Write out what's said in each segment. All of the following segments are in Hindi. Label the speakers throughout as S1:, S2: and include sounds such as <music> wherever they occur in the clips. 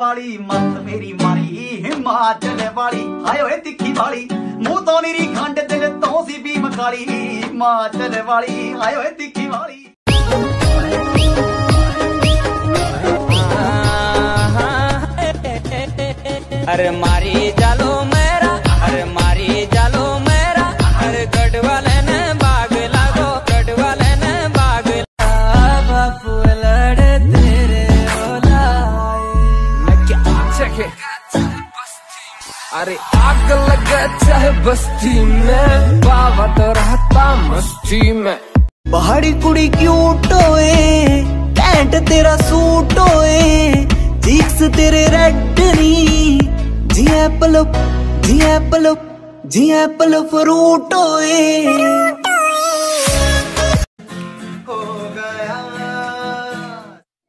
S1: ਵਾਲੀ ਮੱਤ ਮੇਰੀ ਮਾਰੀ ਹਿਮਾਚਲ ਵਾਲੀ ਹਾਏ ਓਏ ਤਿੱਖੀ ਵਾਲੀ ਮੂੰਹ ਤੋਂ ਨੀਰੀ ਖੰਡ ਦਿਲ ਤੋਂ ਸੀ ਵੀ ਮਕਾਲੀ ਹਿਮਾਚਲ ਵਾਲੀ ਹਾਏ ਓਏ ਤਿੱਖੀ ਵਾਲੀ
S2: अरे मारी अरे आग लग चाहे बस्ती में बाबा तो रहता मस्ती में।
S3: पहाड़ी कुड़ी क्यूट होए पैंट तेरा सूट होए। चीक्स तेरे रेड नी। जी एप्पल जी एप्पल जी एप्पल
S1: फ्रूट होए।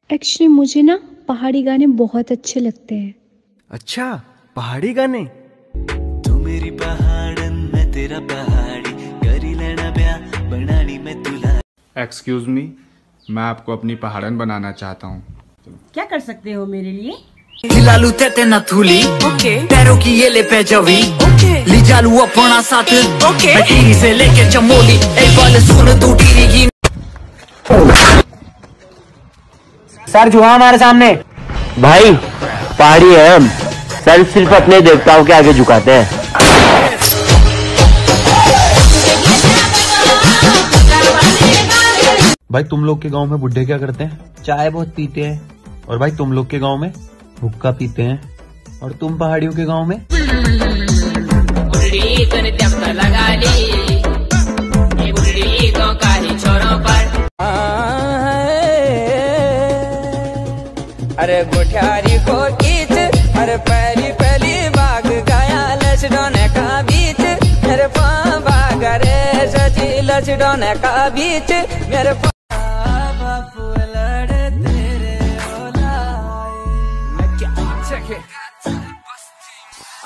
S4: एक्चुअली मुझे ना पहाड़ी गाने बहुत अच्छे लगते हैं।
S5: अच्छा पहाड़ी गाने?
S3: तेरा पहाड़ी करी लेना ब्या बनानी मैं तुला
S6: एक्सक्यूज मी मैं आपको अपनी पहाड़न बनाना चाहता हूँ।
S7: क्या कर सकते हो मेरे लिए?
S8: हिलालू तेते
S7: नथुली
S8: पैरों की ये ले पैजवी ली जालू अपना साथ। टीरी से लेके चमोली एक बाल सुन तू टीरी की
S9: सर जुआ हमारे सामने। भाई पहाड़ी है हम। सर सिर्फ़ अपने देवताओं के आगे झुकाते हैं।
S5: भाई तुम लोग के गाँव में बुढ़े क्या करते हैं? चाय बहुत पीते हैं। और भाई तुम लोग के गाँव में हुक्का पीते हैं। और तुम पहाड़ियों के गाँव में?
S2: अरे गुठियारी को खींच अरे पहली पहली बाग गया लचडोने का बीच। मेरे पा बाग रे सची लचडोने का बीच। मेरे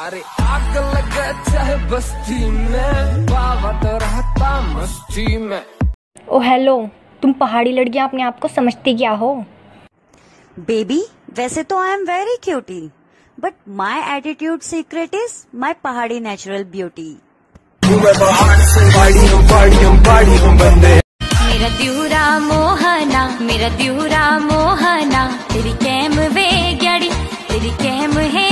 S2: अरे आग लगे चाहे बस्ती में बाबा तो रहता मस्ती में।
S10: ओ हेलो तुम पहाड़ी लड़कियाँ अपने आप को समझती क्या हो?
S11: बेबी वैसे तो I am very cutie but my attitude secret is my Pahadi natural beauty मेरा द्यूरा मोहना मेरा द्यूरा मोहना तेरी कैम वे ग्याड़ी तेरी कैम है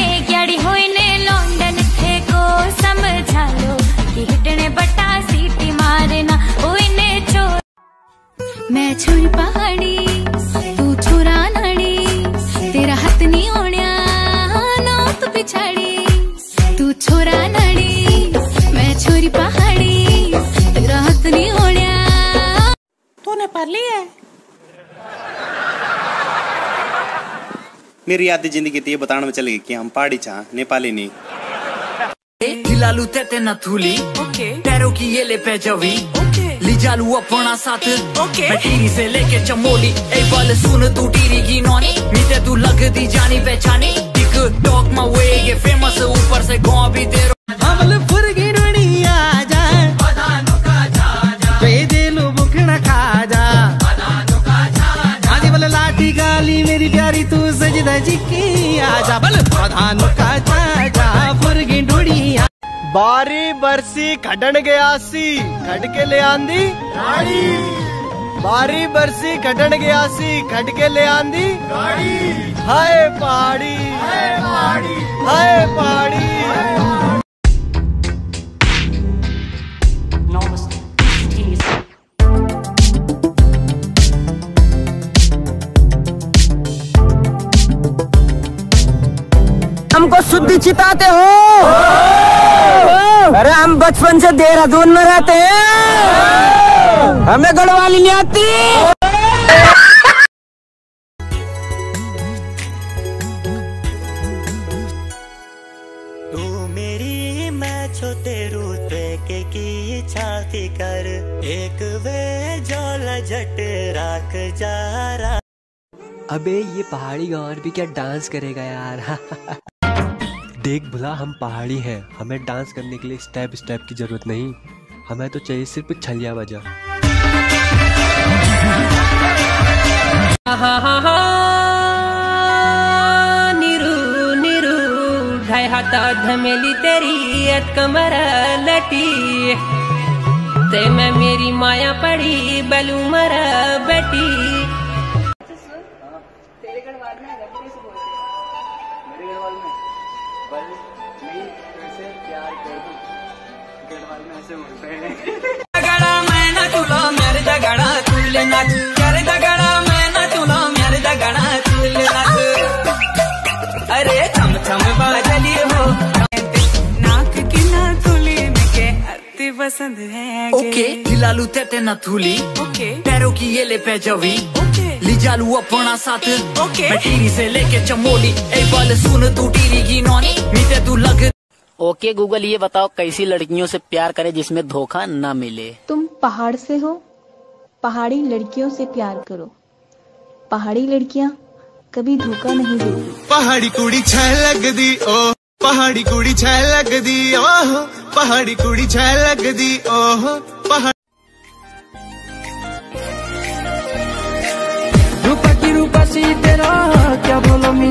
S11: तू
S7: नेपाली है?
S12: मेरी आधी ज़िंदगी तो ये बताने में चल गई कि हम पहाड़ी चाह नेपाली नहीं।
S8: हिलालू तते ना थूली
S7: ओके।
S8: पैरों की ये ले पैजवी
S7: ओके।
S8: ली जालू अपना साथ
S7: ओके।
S8: मैं टीरी से लेके चमोली। एक बाल सुन तू टीरी की नौनी मीते तू लग दी जानी पहचानी। टिक टॉक में वे ये फ़ेमस ऊपर से गाँव भी तेरो।
S3: बारी बरसी खडन गया सी खड के ले आंदी? गाड़ी। बारी बरसी खडन गया सी खड के ले आंदी? गाड़ी। हाय पहाड़ी हाय पहाड़ी हाय
S9: पहाड़ी शुद्धि चिताते हो। अरे हम बचपन से देहरादून में रहते हैं। हमें गढ़वाली नहीं आती।
S3: मेरी मैं छोटे रूते की छाती कर। एक वे जोला झट राख जा रहा
S9: अबे ये पहाड़ी गाँव भी क्या डांस करेगा यार? <laughs> देख भला हम पहाड़ी हैं। हमें डांस करने के लिए स्टेप स्टेप की ज़रूरत नहीं। हमें तो चाहिए सिर्फ़ छलिया बजा।
S13: हता धमेली तेरी कमर लटी। ते मैं मेरी माया पड़ी बलू मरा बेटी।
S8: अरे थम थम बाजली हो
S2: नाक की ना अति पसंद है
S8: ओके दिलालू तेते ना थूली
S2: ओके
S8: पैरों की ये ले पे जवी।
S2: ओके
S8: ली जालू अपना साथ।
S2: ओके
S8: मैं टीरी से लेके चमोली। ए बल सुन तू टीरी की नौनी। मीते तू लग
S14: ओके गूगल ये बताओ कैसी लड़कियों से प्यार करें जिसमें धोखा न मिले?
S4: तुम पहाड़ से हो पहाड़ी लड़कियों से प्यार करो। पहाड़ी लड़कियाँ कभी धोखा नहीं देती।
S12: पहाड़ी कुड़ी छह लग दी ओ पहाड़ी कुड़ी छह लग दी ओह पहाड़ी कुड़ी छह लग दी ओह पहाड़ी
S13: रूपा की रूपसी तेरा क्या बोलो मी